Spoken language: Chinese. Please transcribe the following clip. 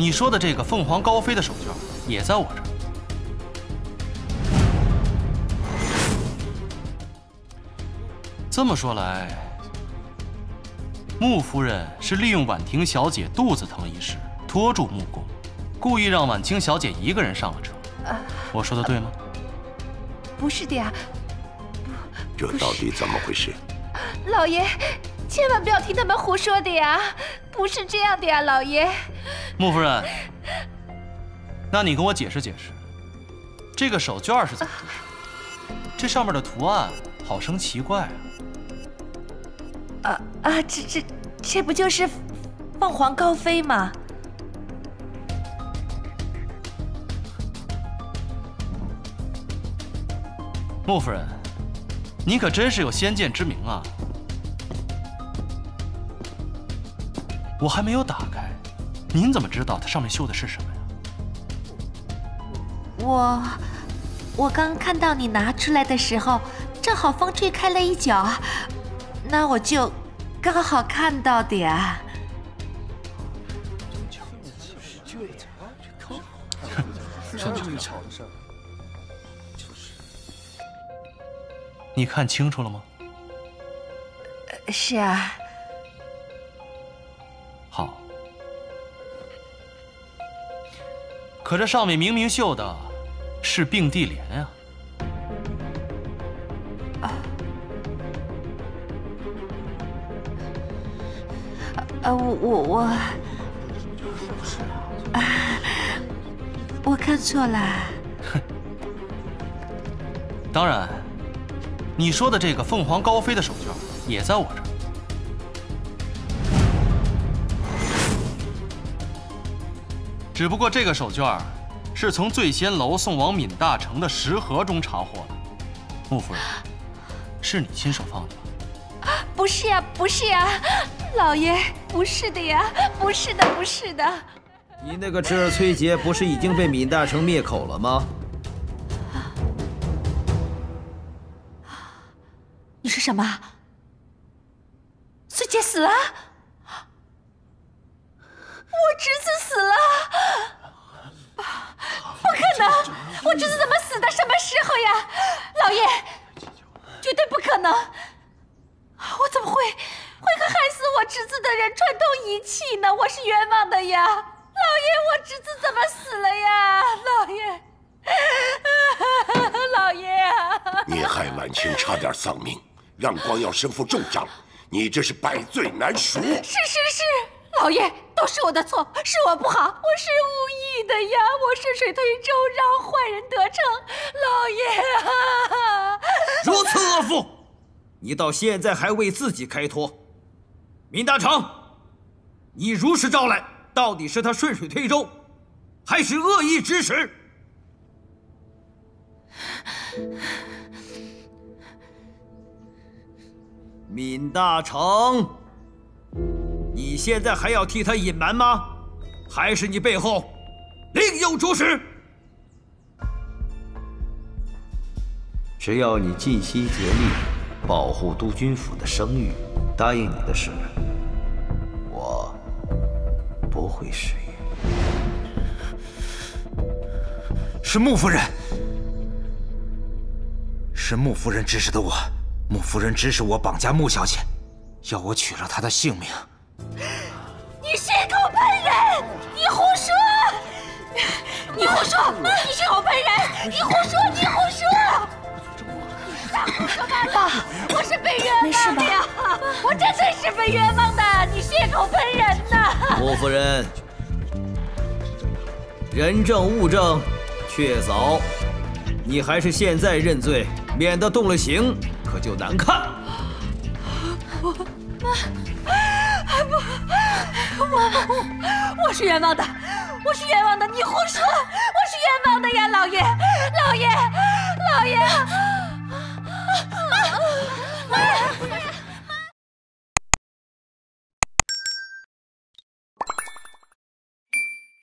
你说的这个凤凰高飞的手绢也在我这儿。这么说来，穆夫人是利用婉婷小姐肚子疼一事拖住穆公，故意让婉清小姐一个人上了车。我说的对吗？不是的呀，这到底怎么回事？老爷，千万不要听他们胡说的呀，不是这样的呀，老爷。穆夫人，那你跟我解释解释，这个手绢是怎么回事？这上面的图案好生奇怪啊！啊啊，这这这不就是凤凰高飞吗？穆夫人，你可真是有先见之明啊！我还没有打开，您怎么知道它上面绣的是什么呀？我我刚看到你拿出来的时候，正好风吹开了一角，那我就刚好看到的呀。你看清楚了吗？是啊，可这上面明明绣的是并蒂莲啊！啊，我我我，啊，我看错了。哼当然，你说的这个凤凰高飞的手绢也在我这儿。只不过这个手绢是从醉仙楼送往闵大成的食盒中查获的。穆夫人，是你亲手放的吗？不是呀，不是呀，老爷，不是的呀，不是的，不是的。你那个侄儿崔杰不是已经被闵大成灭口了吗？你说什么？崔杰死了？我侄子死了？不可能！我侄子怎么死的？什么时候呀？老爷，绝对不可能！我怎么会会和害死我侄子的人串通一气呢？我是冤枉的呀！老爷，我侄子怎么死了呀？老爷，老爷啊！你害婉清差点丧命，让光耀身负重伤，你这是百罪难赎。是是是，老爷，都是我的错，是我不好，我是无意的呀，我顺水推舟，让坏人得逞。老爷啊！如此恶妇，你到现在还为自己开脱。闵大成，你如实招来，到底是他顺水推舟，还是恶意指使？闵大成，现在还要替他隐瞒吗？还是你背后另有主使？只要你尽心竭力保护督军府的声誉，答应你的事，我不会食言。是穆夫人，是穆夫人指使的我。穆夫人指使我绑架穆小姐，要我取了她的性命。说！你血口喷人！你胡说！你胡说！你瞎胡说八道！我是被冤枉的呀！我真的是被冤枉的！你血口喷人呐！穆夫人，人证物证确凿，你还是现在认罪，免得动了刑，可就难看。我不，我我我是冤枉的，我是冤枉的你胡说我是冤枉的呀老爷老爷老爷。